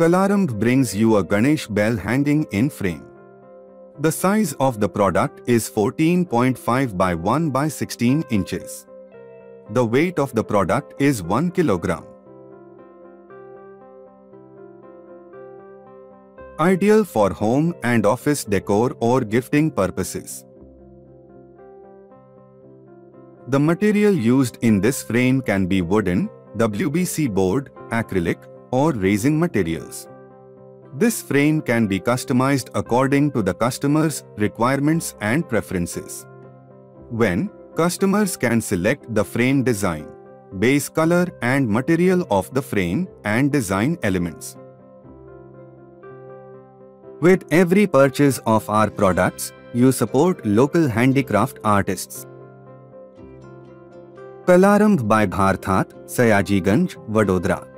Kalarambh brings you a Ganesh bell hanging in frame. The size of the product is 14.5 by 1 by 16 inches. The weight of the product is 1 kilogram. Ideal for home and office decor or gifting purposes. The material used in this frame can be wooden, WBC board, acrylic, or raising materials. This frame can be customized according to the customer's requirements and preferences. When customers can select the frame design, base color and material of the frame and design elements. With every purchase of our products, you support local handicraft artists. Kalarambh by Bharat Haat, Sayajiganj, Vadodara.